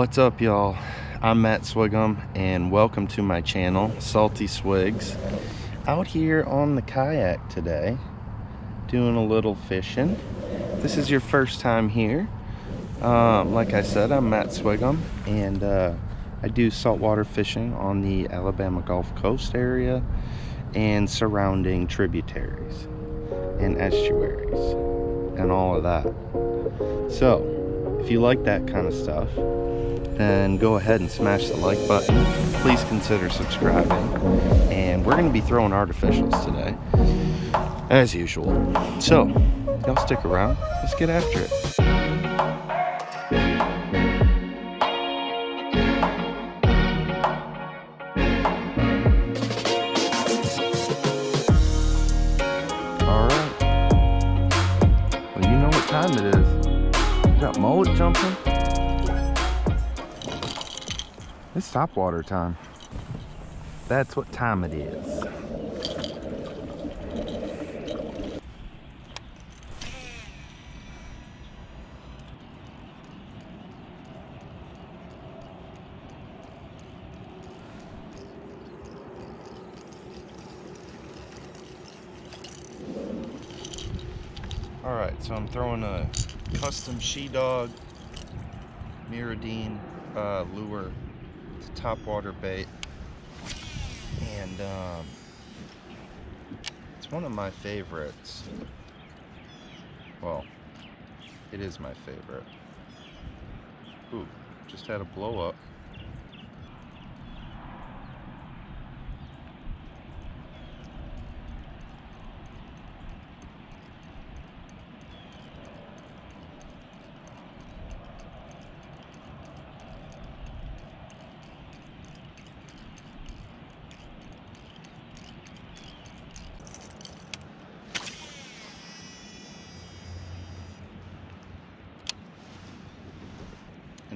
What's up y'all? I'm Matt Swigum and welcome to my channel, Salty Swiggs. Out here on the kayak today, doing a little fishing. This is your first time here. Um, like I said, I'm Matt Swigum and uh, I do saltwater fishing on the Alabama Gulf Coast area and surrounding tributaries and estuaries and all of that. So, if you like that kind of stuff, then go ahead and smash the like button. Please consider subscribing. And we're going to be throwing artificials today, as usual. So, y'all stick around. Let's get after it. It's topwater time. That's what time it is. All right, so I'm throwing a custom She-Dog Miradine uh, lure. Topwater bait. And um, it's one of my favorites. Well, it is my favorite. Ooh, just had a blow up.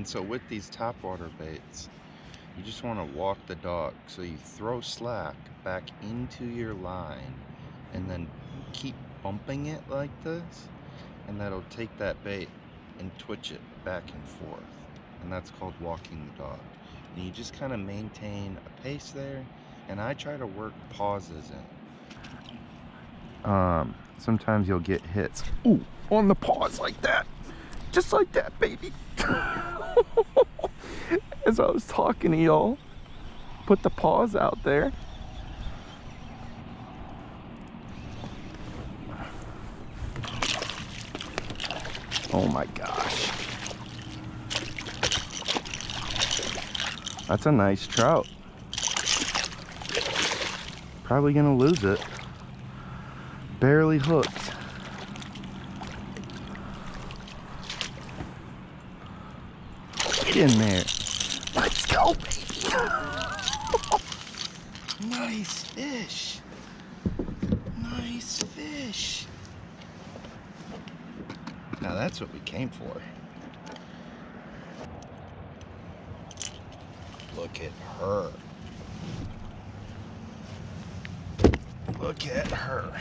And so with these topwater baits, you just want to walk the dog. So you throw slack back into your line and then keep bumping it like this. And that'll take that bait and twitch it back and forth. And that's called walking the dog. And you just kind of maintain a pace there. And I try to work pauses in. Um, sometimes you'll get hits. Ooh, on the pause like that. Just like that, baby. As I was talking to y'all, put the paws out there. Oh my gosh. That's a nice trout. Probably gonna lose it. Barely hooked. In there. Let's go, baby. nice fish. Nice fish. Now that's what we came for. Look at her. Look at her.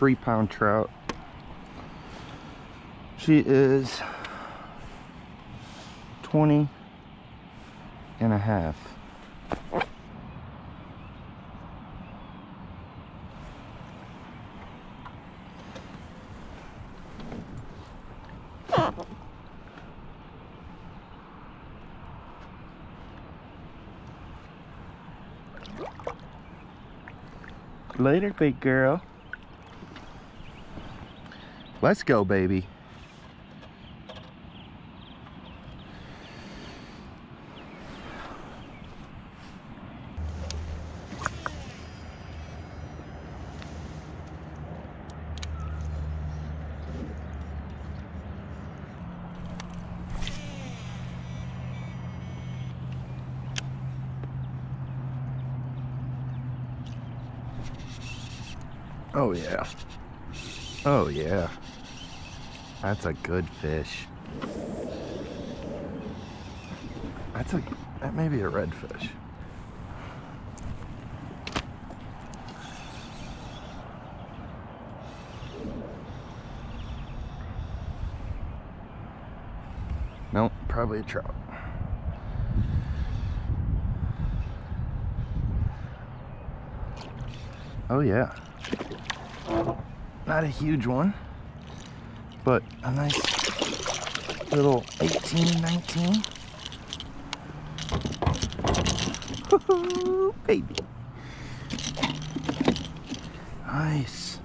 Three pound trout. She is 20 and a half. Later, big girl. Let's go, baby. Oh yeah. Oh yeah. That's a good fish. That's a, that may be a redfish. Nope, probably a trout. Oh yeah. Not a huge one but a nice little 18, 19. baby. Nice.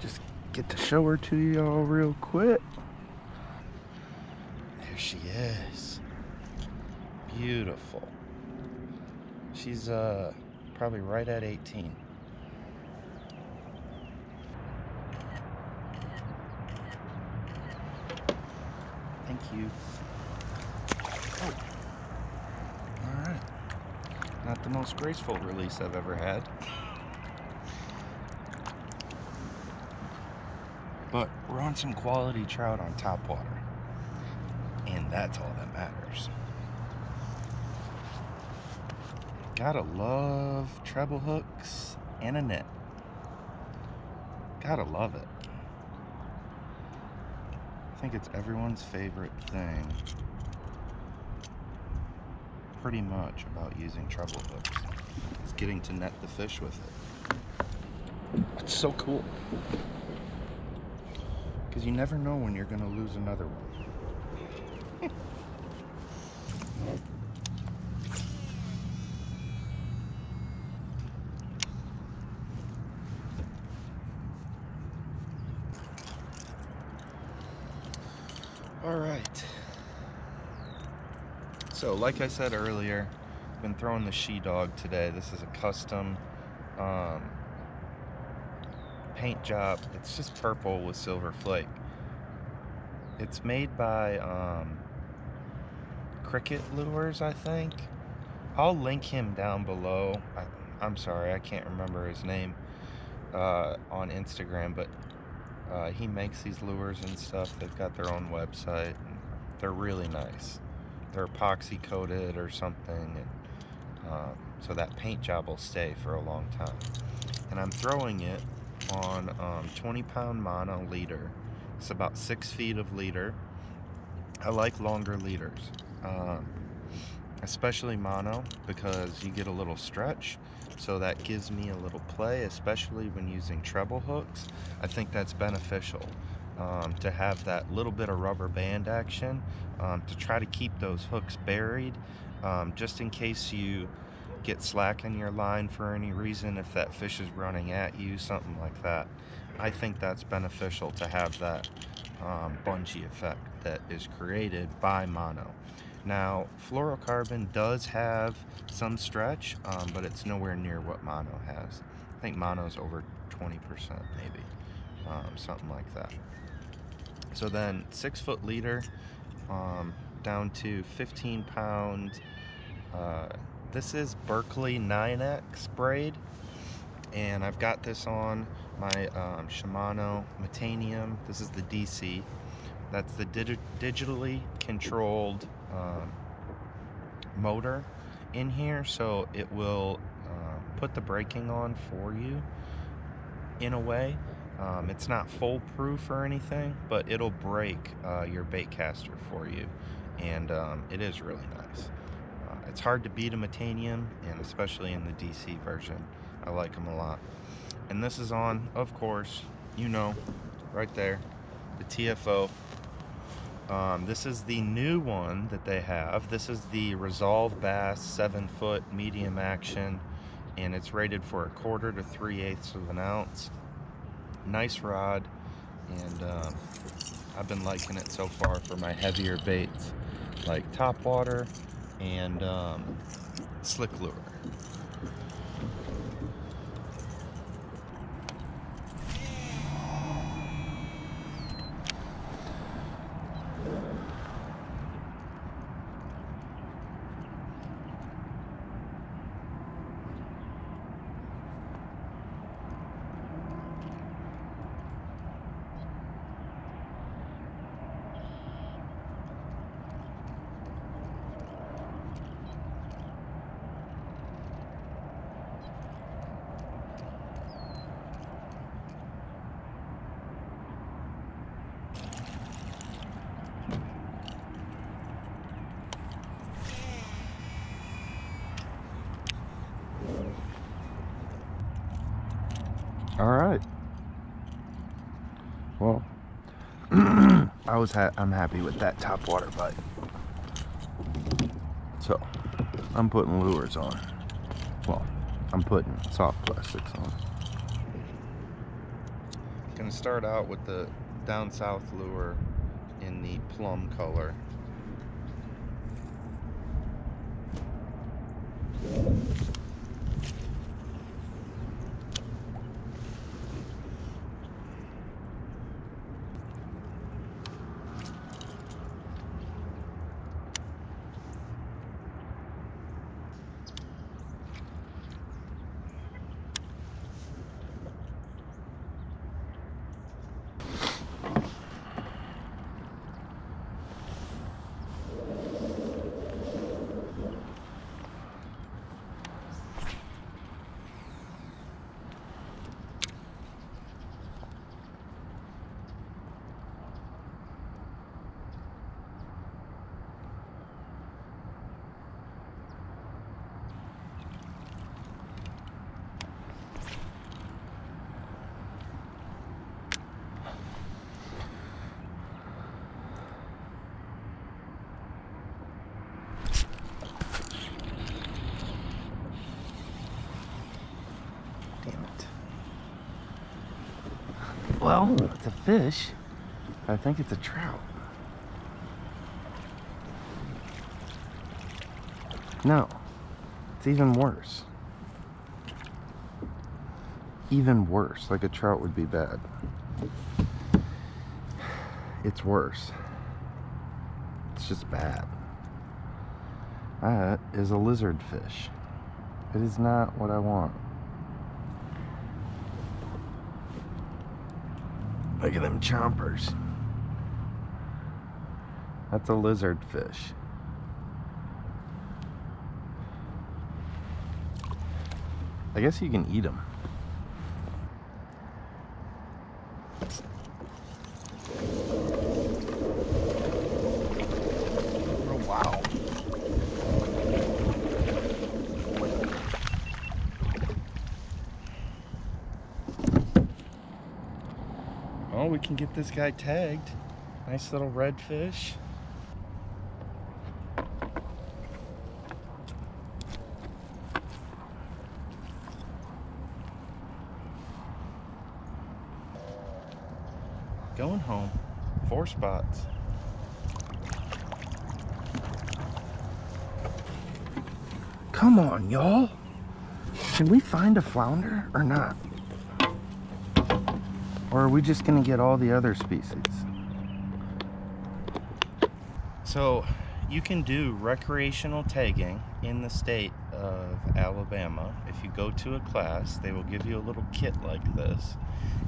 Just get to show her to y'all real quick. There she is. Beautiful. She's uh probably right at 18. Oh. All right. Not the most graceful release I've ever had. But we're on some quality trout on top water. And that's all that matters. Gotta love treble hooks and a net. Gotta love it. I think it's everyone's favorite thing pretty much about using treble hooks. It's getting to net the fish with it. It's so cool. Because you never know when you're going to lose another one. All right. So, like I said earlier, I've been throwing the She Dog today. This is a custom um, paint job. It's just purple with silver flake. It's made by um, Cricket Lures, I think. I'll link him down below. I, am sorry, I can't remember his name uh, on Instagram, but uh, he makes these lures and stuff. They've got their own website. they're really nice. They're epoxy coated or something, and um, so that paint job will stay for a long time. And I'm throwing it on um, 20 pound mono leader. It's about six feet of leader. I like longer leaders, um, especially mono because you get a little stretch so that gives me a little play, especially when using treble hooks. I think that's beneficial um, to have that little bit of rubber band action um, to try to keep those hooks buried um, just in case you get slack in your line for any reason if that fish is running at you something like that I think that's beneficial to have that um, bungee effect that is created by mono now, fluorocarbon does have some stretch, um, but it's nowhere near what mono has. I think mono's over 20% maybe, um, something like that. So then six foot leader um, down to 15 pound. Uh, this is Berkley 9X braid and I've got this on my um, Shimano Metanium. This is the DC. That's the digi digitally controlled um, motor in here so it will uh, put the braking on for you in a way um, it's not foolproof or anything but it'll brake uh, your bait caster for you. And um, it is really nice. Uh, it's hard to beat a Metanium and especially in the DC version. I like them a lot. And this is on of course you know right there the TFO um, this is the new one that they have. This is the Resolve Bass 7 foot medium action and it's rated for a quarter to 3 eighths of an ounce. Nice rod and um, I've been liking it so far for my heavier baits like top water and um, slick lure. All right. Well, I was ha I'm happy with that top water bite. So, I'm putting lures on. Well, I'm putting soft plastics on. Gonna start out with the down south lure in the plum color. Damn it. Well, it's a fish. I think it's a trout. No, it's even worse. Even worse, like a trout would be bad. It's worse. It's just bad. That is a lizard fish. It is not what I want. Look at them chompers. That's a lizard fish. I guess you can eat them. Oh, wow. Oh, we can get this guy tagged. Nice little redfish. Going home. Four spots. Come on, y'all. Can we find a flounder or not? Or are we just gonna get all the other species? So you can do recreational tagging in the state of Alabama. If you go to a class, they will give you a little kit like this,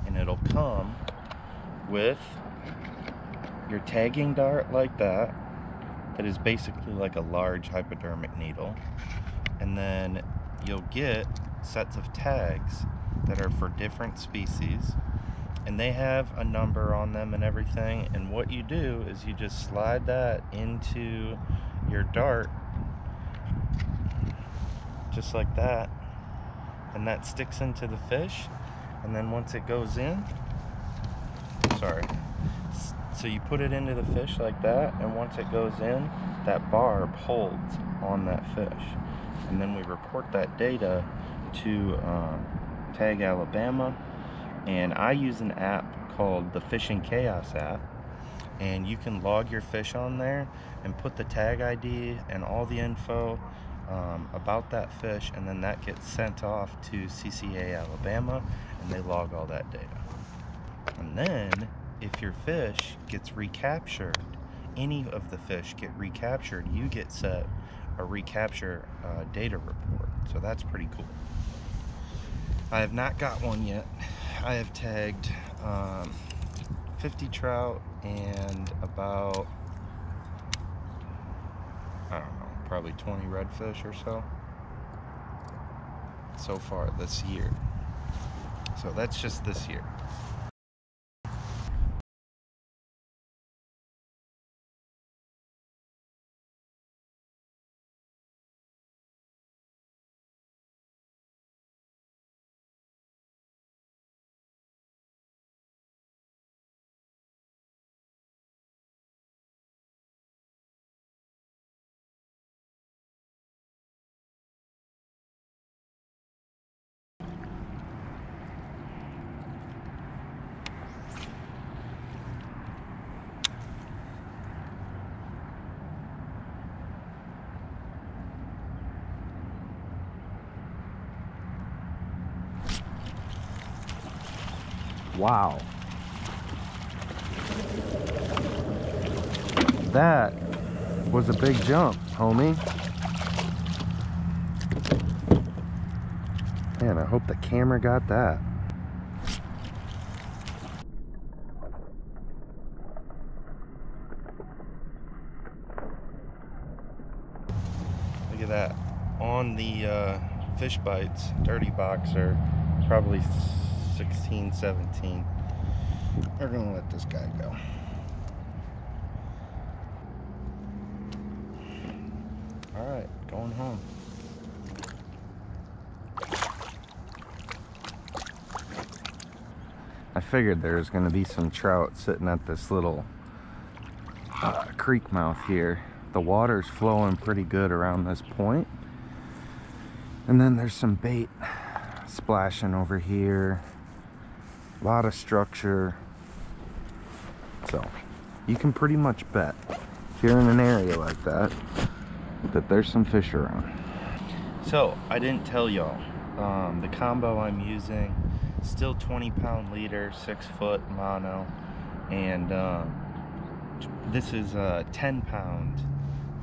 and it'll come with your tagging dart like that, that is basically like a large hypodermic needle, and then you'll get sets of tags that are for different species and they have a number on them and everything and what you do is you just slide that into your dart just like that and that sticks into the fish and then once it goes in sorry so you put it into the fish like that and once it goes in that barb holds on that fish. And then we report that data to um, tag alabama and I use an app called the Fishing Chaos app and you can log your fish on there and put the tag ID and all the info um, about that fish and then that gets sent off to CCA Alabama and they log all that data. And then if your fish gets recaptured, any of the fish get recaptured, you get set a recapture uh, data report. So that's pretty cool. I have not got one yet. I have tagged um, 50 trout and about, I don't know, probably 20 redfish or so so far this year. So that's just this year. Wow. That was a big jump, homie. Man, I hope the camera got that. Look at that. On the uh, fish bites, dirty boxer, probably 16, 17. We're gonna let this guy go. All right, going home. I figured there was to be some trout sitting at this little uh, creek mouth here. The water's flowing pretty good around this point. And then there's some bait splashing over here. A lot of structure. So you can pretty much bet if you're in an area like that that there's some fish around. So I didn't tell y'all um, the combo I'm using still 20 pound leader six foot mono and um, this is a 10 pound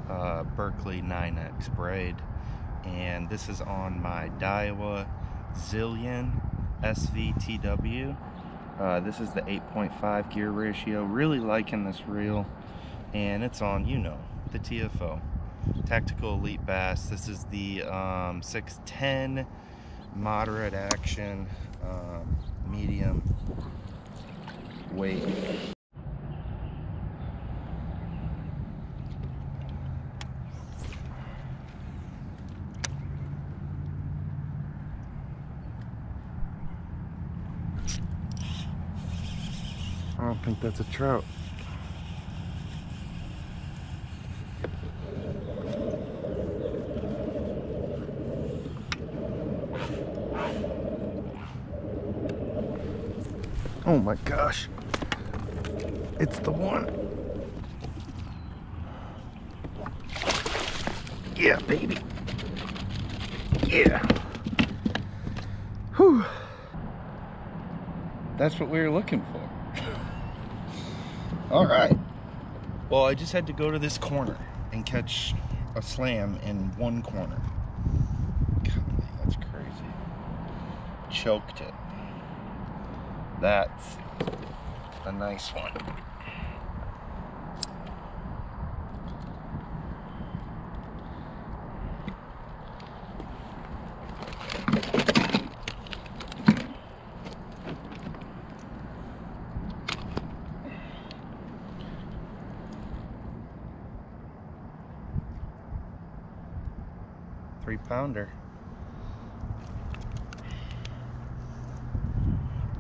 uh, Berkley 9X braid and this is on my Daiwa Zillion SVTW uh, this is the 8.5 gear ratio. Really liking this reel and it's on you know the TFO Tactical Elite Bass. This is the um, 610 moderate action um, medium weight. I don't think that's a trout. Oh my gosh. It's the one. Yeah, baby. Yeah. Whew. That's what we were looking for. All right. Well, I just had to go to this corner and catch a slam in one corner. God, that's crazy. Choked it. That's a nice one. Three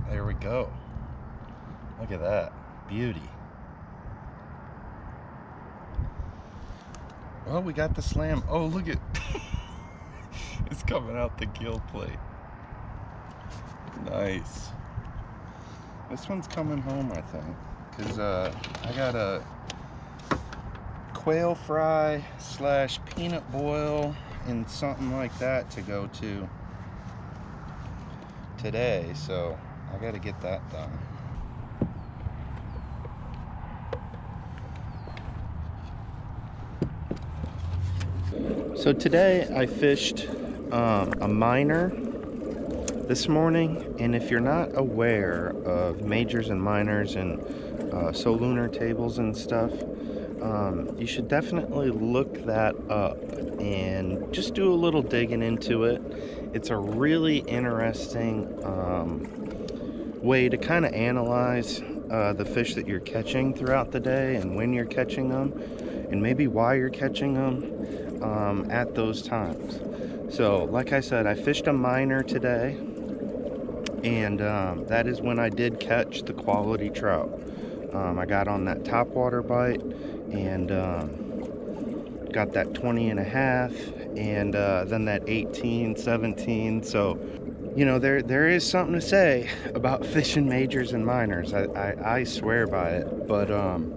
There we go. Look at that. Beauty. Well, we got the slam. Oh, look at it's coming out the gill plate. Nice. This one's coming home, I think. Because uh, I got a quail fry slash peanut boil and something like that to go to today. So I got to get that done. So today I fished um, a minor this morning, and if you're not aware of majors and minors and uh, solunar tables and stuff, um, you should definitely look that up and just do a little digging into it. It's a really interesting um, way to kind of analyze uh, the fish that you're catching throughout the day and when you're catching them and maybe why you're catching them um, at those times. So, like I said, I fished a minor today, and um, that is when I did catch the quality trout. Um, I got on that top water bite and um, got that 20 and a half, and uh, then that 18, 17. So, you know, there there is something to say about fishing majors and minors. I, I, I swear by it, but um,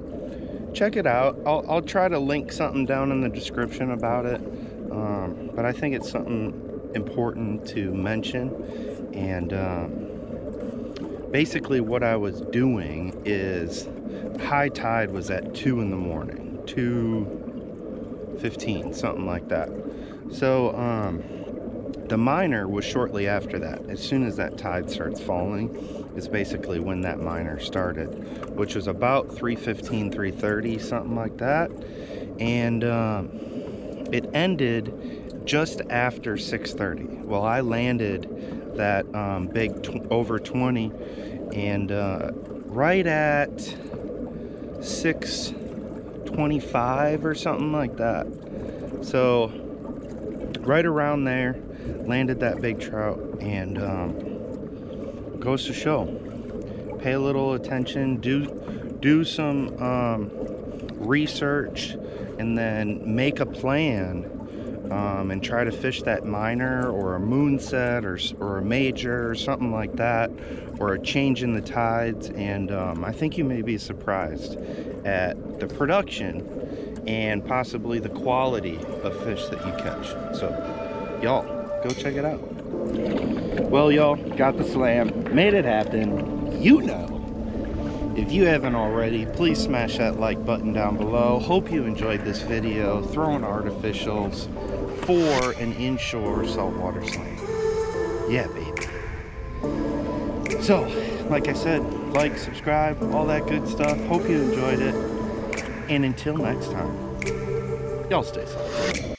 check it out. I'll, I'll try to link something down in the description about it. Um, but I think it's something important to mention. And um, basically what I was doing is high tide was at 2 in the morning, 2.15, something like that. So um, the minor was shortly after that. As soon as that tide starts falling is basically when that minor started, which was about 3.15, 3.30, something like that. And um, it ended just after 6.30. Well, I landed that um, big tw over 20 and uh, right at 6.25 or something like that. So right around there, landed that big trout and um, goes to show. Pay a little attention, do, do some um, research and then make a plan um, and try to fish that minor or a moonset or, or a major or something like that or a change in the tides. And um, I think you may be surprised at the production and possibly the quality of fish that you catch. So y'all go check it out. Well y'all got the slam. Made it happen. You know if you haven't already, please smash that like button down below. Hope you enjoyed this video, throwing artificials for an inshore saltwater slam. Yeah, baby. So, like I said, like, subscribe, all that good stuff. Hope you enjoyed it. And until next time, y'all stay safe.